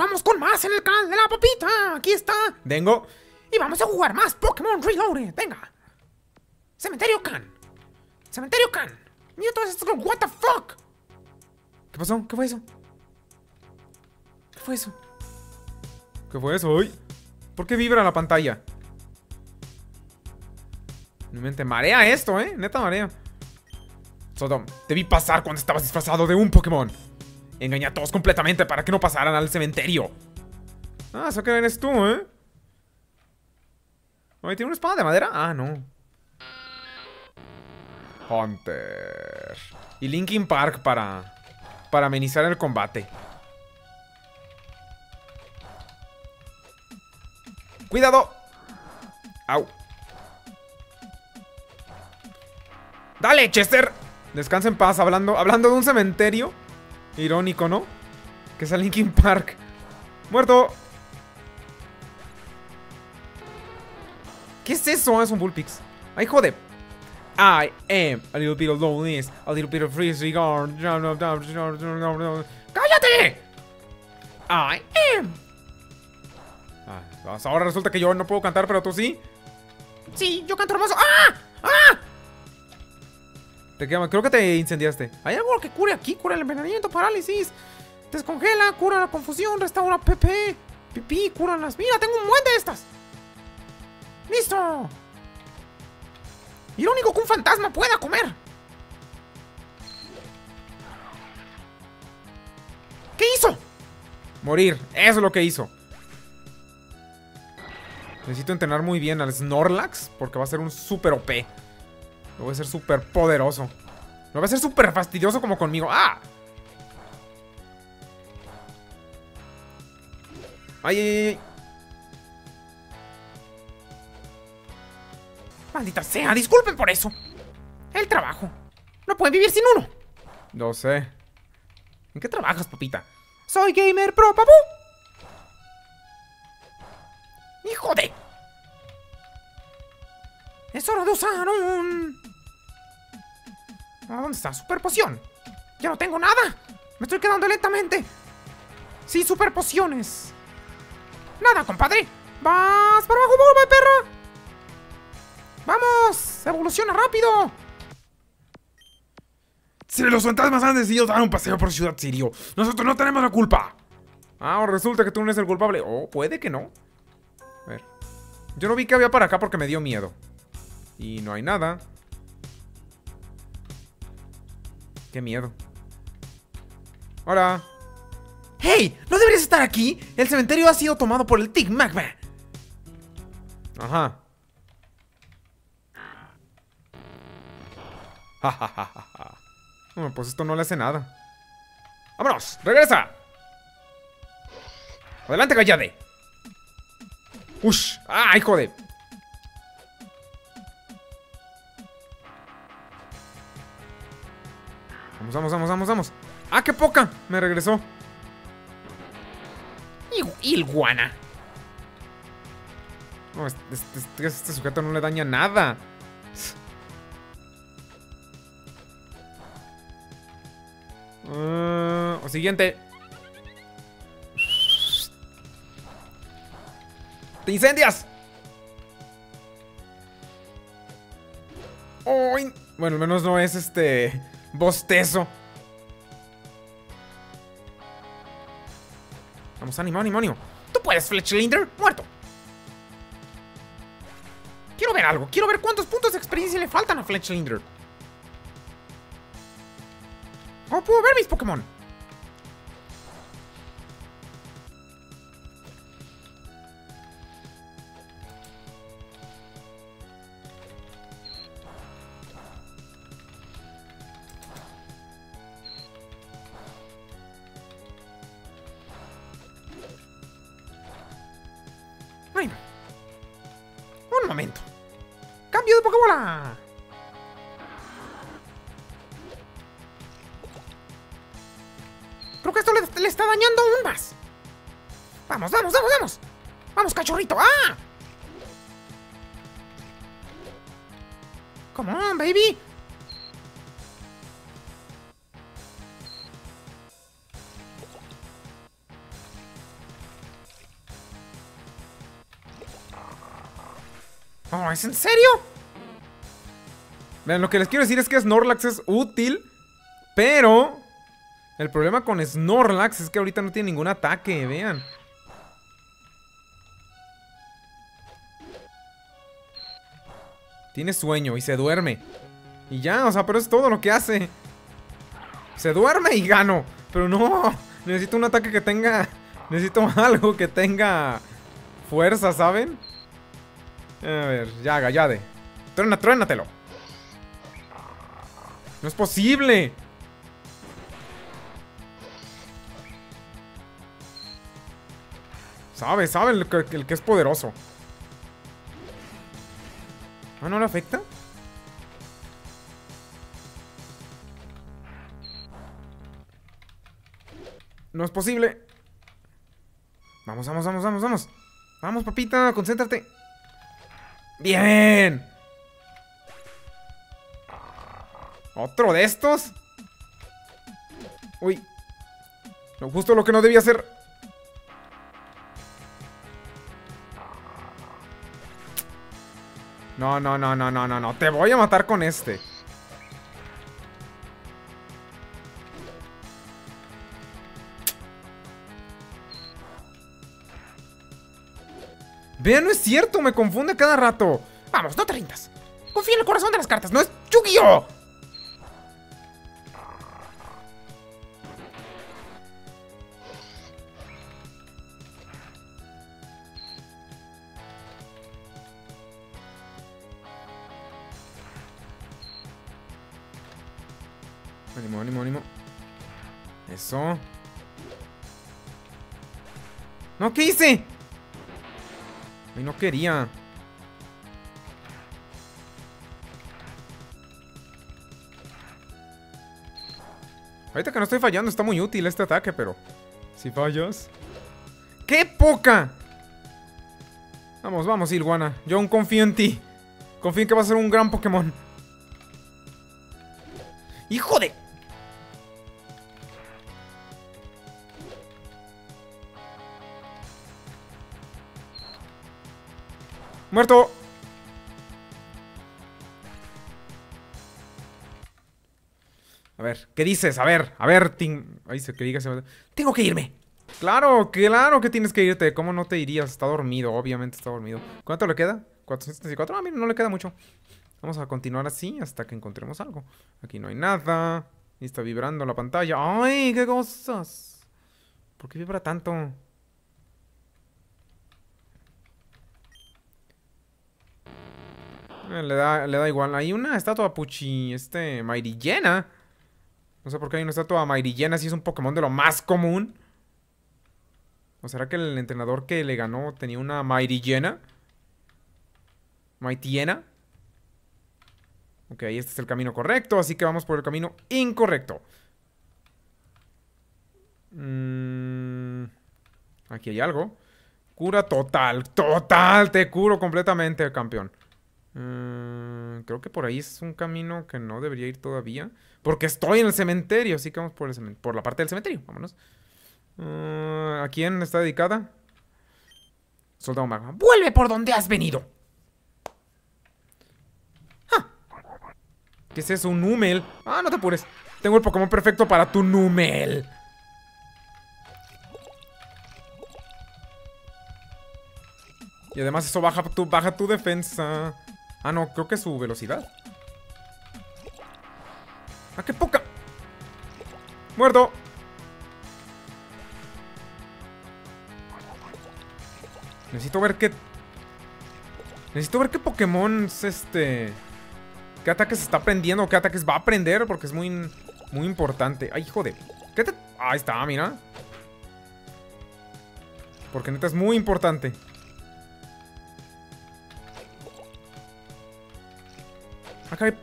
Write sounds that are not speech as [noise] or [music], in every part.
Continuamos con más en el canal de la papita. Aquí está. Vengo. Y vamos a jugar más Pokémon Reloaded. Venga. Cementerio Can. Cementerio Can. Mira todas estas. What the fuck. ¿Qué pasó? ¿Qué fue eso? ¿Qué fue eso? ¿Qué fue eso? Uy. ¿Por qué vibra la pantalla? Mi mente marea esto, ¿eh? Neta marea. Sodom, te vi pasar cuando estabas disfrazado de un Pokémon. Engañé a todos completamente para que no pasaran al cementerio. Ah, eso que eres tú, ¿eh? Oye, ¿tiene una espada de madera? Ah, no. Hunter. Y Linkin Park para... Para amenizar el combate. ¡Cuidado! ¡Au! ¡Dale, Chester! Descansa en paz, hablando, hablando de un cementerio. Irónico, ¿no? Que es el Linkin Park. ¡Muerto! ¿Qué es eso? Es un Bullpix. ¡Ay, joder! I am a little bit of loneliness, a little bit of freezing ¡Cállate! I am. Ah, ahora resulta que yo no puedo cantar, pero tú sí. Sí, yo canto hermoso. ¡Ah! Te quema. Creo que te incendiaste. Hay algo que cure aquí, cura el envenenamiento, parálisis. Descongela, cura la confusión, restaura PP. Pipí, cura las. Mira, tengo un buen de estas. ¡Listo! Irónico que un fantasma pueda comer. ¿Qué hizo? Morir. Eso es lo que hizo. Necesito entrenar muy bien al Snorlax porque va a ser un super OP. Lo voy a ser súper poderoso. Lo va a ser súper fastidioso como conmigo. ¡Ah! ¡Ay, ay, ay! Maldita sea, disculpen por eso. El trabajo. No pueden vivir sin uno. No sé. ¿En qué trabajas, papita? Soy gamer pro, papu. ¡Hijo de! Es hora de usar un... ¿Dónde está? Super poción. Ya no tengo nada. Me estoy quedando lentamente. Sí, super pociones. Nada, compadre. Vas para abajo, bomba, perra. ¡Vamos! ¡Evoluciona rápido! Si los fantasmas han decidido dar un paseo por Ciudad Sirio, nosotros no tenemos la culpa. Ah, resulta que tú no eres el culpable. Oh, puede que no. A ver. Yo no vi que había para acá porque me dio miedo. Y no hay nada. Qué miedo. Hola. ¡Hey! ¿No deberías estar aquí? El cementerio ha sido tomado por el Tig Magma. Ajá. bueno, pues esto no le hace nada. ¡Vámonos! ¡Regresa! ¡Adelante, Gallade! ¡Ush! ¡Ay, joder! Vamos, vamos, vamos, vamos, vamos. ¡Ah, qué poca! Me regresó. Iguana. No, este, este, este, sujeto no le daña nada. Uh, siguiente. ¡Te incendias! Oh, bueno, al menos no es este bostezo. Vamos, ánimo, ánimo, ánimo. Tú puedes, Fletchlinder. Muerto. Quiero ver algo. Quiero ver cuántos puntos de experiencia le faltan a Fletchlinder. ¿Cómo puedo ver mis Pokémon? de Creo que esto le, está dañando aún más. ¡Vamos, vamos, vamos, vamos! ¡Vamos, cachorrito! ¡Ah! ¡Come on, baby! Oh, ¿es en serio? Lo que les quiero decir es que Snorlax es útil, pero el problema con Snorlax es que ahorita no tiene ningún ataque, vean. Tiene sueño y se duerme. Y ya, o sea, pero es todo lo que hace. Se duerme y gano. Pero no, necesito un ataque que tenga... Necesito [laughs] algo que tenga fuerza, ¿saben? A ver, ya, Gallade. Truena, truénatelo. No es posible. Sabe, sabe el que, el que es poderoso. ¿Ah, no le afecta? No es posible. Vamos, vamos, vamos, vamos, vamos. Vamos, papita, concéntrate. ¡Bien! ¿Otro de estos? Uy. Justo lo que no debía hacer. No, no, no, no, no, no, no. Te voy a matar con este. Vean, no es cierto, me confunde cada rato. Vamos, no te rindas. Confía en el corazón de las cartas, no es Yu-Gi-Oh! ¿Qué hice? Ay, no quería. Ahorita que no estoy fallando, está muy útil este ataque, pero... Si fallas... ¡Qué poca! Vamos, vamos, Ilguana. Yo aún confío en ti. Confío en que vas a ser un gran Pokémon. ¡Hijo de...! ¡Muerto! A ver, ¿qué dices? A ver, a ver, Ahí se que diga Tengo que irme. Claro, claro que tienes que irte. ¿Cómo no te irías? Está dormido, obviamente está dormido. ¿Cuánto le queda? 474. Ah, mira, no le queda mucho. Vamos a continuar así hasta que encontremos algo. Aquí no hay nada. Y está vibrando la pantalla. ¡Ay, qué cosas! ¿Por qué vibra tanto? Le, da, le da igual. Hay una estatua Puchi, este, Mairillena. No sé por qué hay una estatua Mairillena si es un Pokémon de lo más común. ¿O será que el entrenador que le ganó tenía una Mairillena? Maitiena. Ok, este es el camino correcto, así que vamos por el camino incorrecto. Mm, aquí hay algo. Cura total, total, te curo completamente, campeón. Mm, creo que por ahí es un camino que no debería ir todavía. Porque estoy en el cementerio, así que vamos por, el por la parte del cementerio. Vámonos. Mm, ¿A quién está dedicada? Soldado Magma. ¡Vuelve por donde has venido! ¿Qué es eso? ¿Un Numel? Ah, no te apures. Tengo el Pokémon perfecto para tu Numel. Y además eso baja tu, baja tu defensa. Ah, no, creo que es su velocidad. ¡Ah, qué poca! ¡Muerto! Necesito ver qué... Necesito ver qué Pokémon es este... ¿Qué ataques está aprendiendo? ¿Qué ataques va a aprender? Porque es muy, muy importante. ¡Ay, hijo de... ¿Qué te... Ahí está, mira. Porque neta es muy importante.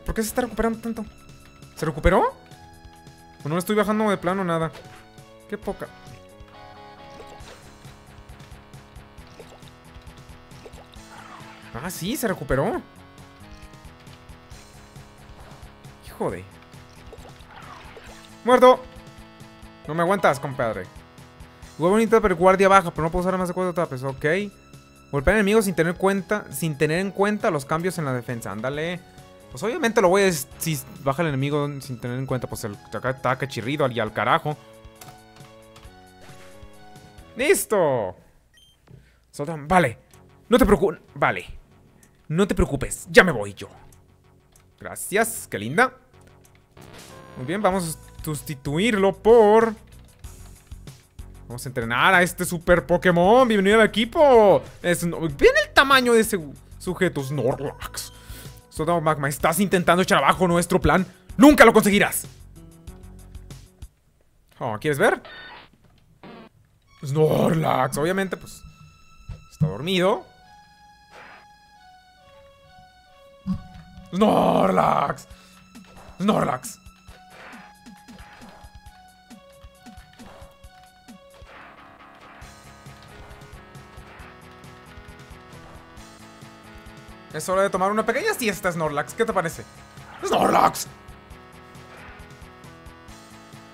¿Por qué se está recuperando tanto? ¿Se recuperó? ¿O no estoy bajando de plano nada? Qué poca. Ah, sí, se recuperó. Hijo de... ¡Muerto! No me aguantas, compadre. Huevo bonita, pero guardia baja, pero no puedo usar más de cuatro tapes. Ok. Golpear enemigos sin tener cuenta, sin tener en cuenta los cambios en la defensa. Ándale. Pues obviamente lo voy a... Si baja el enemigo sin tener en cuenta, pues el ataque chirrido y al carajo. ¡Listo! Vale. No te preocupes. Vale. No te preocupes. Ya me voy yo. Gracias. Qué linda. Muy bien, vamos a sustituirlo por... Vamos a entrenar a este super Pokémon. Bienvenido al equipo. Es... Ven el tamaño de ese sujeto, Snorlax. Soda Magma, estás intentando echar abajo nuestro plan. ¡Nunca lo conseguirás! Oh, ¿quieres ver? Snorlax, obviamente, pues... Está dormido. Snorlax. Snorlax. Es hora de tomar una pequeña siesta, Snorlax. ¿Qué te parece? ¡Snorlax!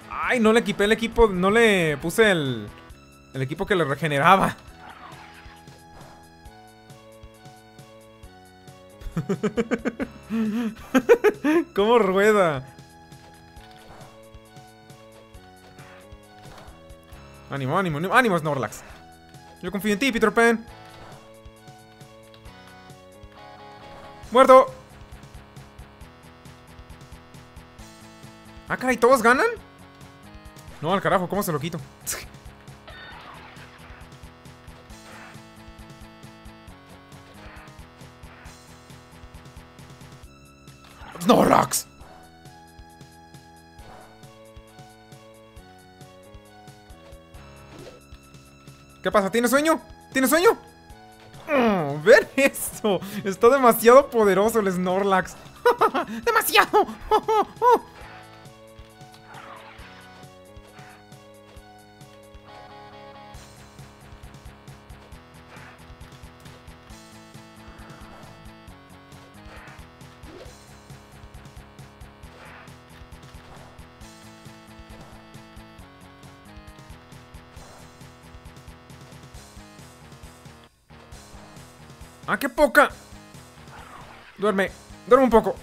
Ay, no le equipé el equipo. No le puse el, el equipo que le regeneraba. [laughs] ¿Cómo rueda? Ánimo, ánimo, ánimo, Snorlax. Yo confío en ti, Peter Pan. ¡Muerto! Ah, caray, ¿todos ganan? No, al carajo, ¿cómo se lo quito? [laughs] ¡Snorlax! ¿Qué pasa? ¿Tienes sueño? ¿Tienes sueño? ¡Ver [laughs] esto! Está demasiado poderoso el Snorlax. [laughs] ¡Demasiado! [laughs] ¡Ah, qué poca! Duerme, duerme un poco.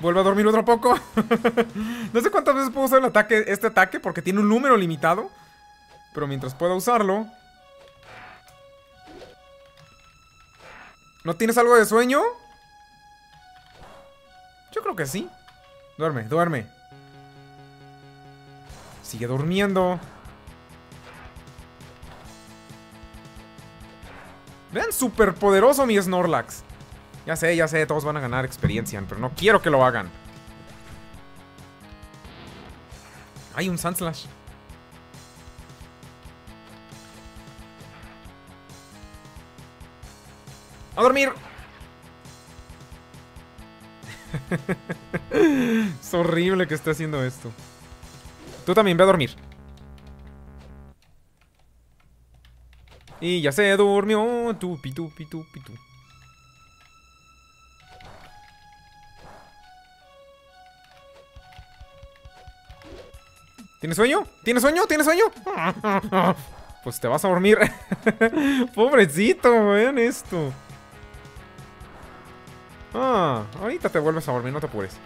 Vuelve a dormir otro poco. [laughs] no sé cuántas veces puedo usar el ataque, este ataque porque tiene un número limitado. Pero mientras pueda usarlo... ¿No tienes algo de sueño? Yo creo que sí. Duerme, duerme. Sigue durmiendo. Vean, súper poderoso mi Snorlax. Ya sé, ya sé, todos van a ganar experiencia, pero no quiero que lo hagan. Hay un Sandslash. ¡A dormir! [laughs] es horrible que esté haciendo esto. Tú también, ve a dormir. Y ya se durmió. Tupi, tupi, tupi, tu. ¿Tienes sueño? ¿Tienes sueño? ¿Tienes sueño? [laughs] Pues te vas a dormir. [laughs] Pobrecito, vean esto. Ah, ahorita te vuelves a dormir, no te apures.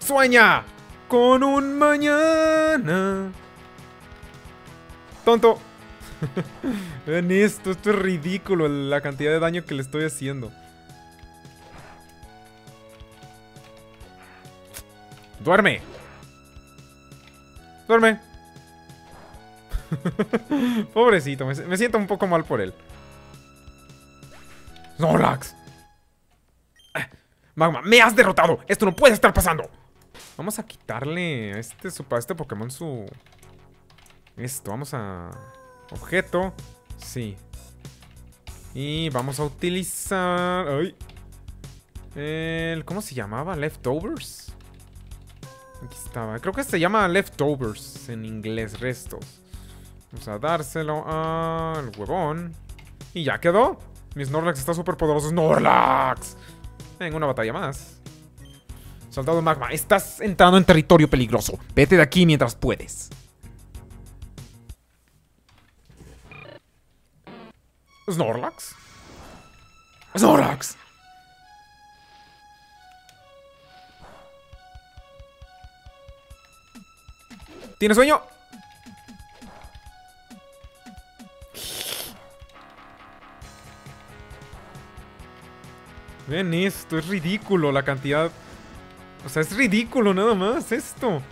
¡Sueña! Con un mañana. Tonto. [laughs] Vean esto, esto es ridículo la cantidad de daño que le estoy haciendo. ¡Duerme! ¡Duerme! [laughs] Pobrecito, me, siento un poco mal por él. ¡Snorlax! Magma, me has derrotado. Esto no puede estar pasando. Vamos a quitarle a este, a este Pokémon su... Esto, vamos a... Objeto. Sí. Y vamos a utilizar... ¡Ay! El, ¿Cómo se llamaba? ¿Leftovers? Aquí estaba. Creo que se llama Leftovers en inglés, restos. Vamos a dárselo al huevón. Y ya quedó. Mi Snorlax está súper poderoso. ¡Snorlax! En una batalla más. Soldado Magma, estás entrando en territorio peligroso. Vete de aquí mientras puedes. ¿Snorlax? ¡Snorlax! ¿Tiene sueño? Ven esto, es ridículo la cantidad. O sea, es ridículo nada más esto.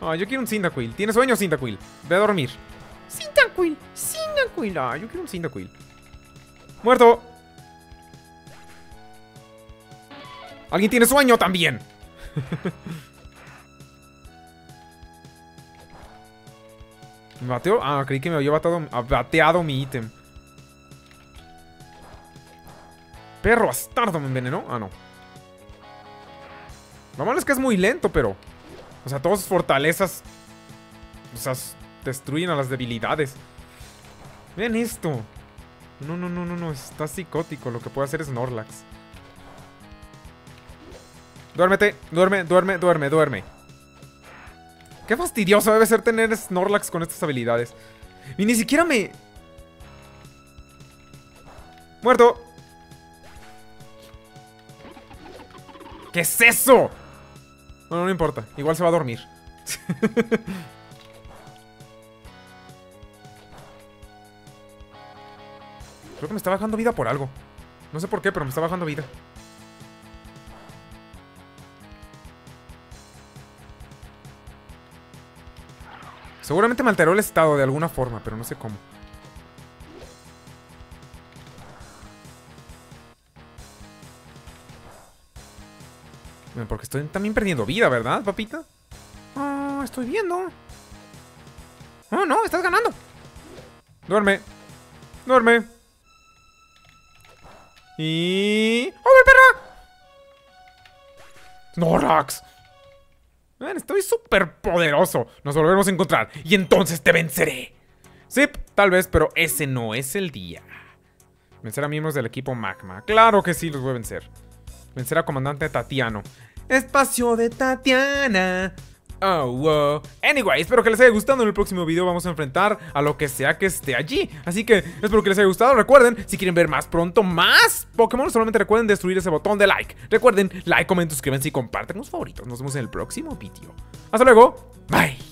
Ah, yo quiero un Cyndaquil. ¿Tiene sueño, Cyndaquil? Ve a dormir. Cyndaquil, Cyndaquil. Ah, yo quiero un Cyndaquil. ¡Muerto! ¿Alguien tiene sueño también? [laughs] ¿Me bateó? Ah, creí que me había bateado, mi ítem. Perro bastardo me envenenó. Ah, no. Lo malo es que es muy lento, pero... O sea, todas sus fortalezas... O sea, destruyen a las debilidades. Vean esto. No, no, no, no, no. Está psicótico. Lo que puede hacer es Snorlax. Duérmete. Duerme, duerme, duerme, duerme. Qué fastidioso debe ser tener Snorlax con estas habilidades. Y ni siquiera me... Muerto. ¿Qué es eso? Bueno, no importa. Igual se va a dormir. [laughs] Creo que me está bajando vida por algo. No sé por qué, pero me está bajando vida. Seguramente me alteró el estado de alguna forma, pero no sé cómo. Porque estoy también perdiendo vida, ¿verdad, papita? Ah, estoy viendo. Oh, no, estás ganando. Duerme. Duerme. Y... ¡Oh, perra! ¡Norax! Man, estoy súper poderoso. Nos volveremos a encontrar y entonces te venceré. Sí, tal vez, pero ese no es el día. Vencer a miembros del equipo Magma. Claro que sí, los voy a vencer. Vencer a comandante Tatiano. Espacio de Tatiana. Oh, wow. Anyway, espero que les haya gustado. En el próximo video vamos a enfrentar a lo que sea que esté allí. Así que espero que les haya gustado. Recuerden, si quieren ver más pronto, más Pokémon, solamente recuerden destruir ese botón de like. Recuerden, like, comenten, suscríbanse y compartan los favoritos. Nos vemos en el próximo video. Hasta luego. Bye.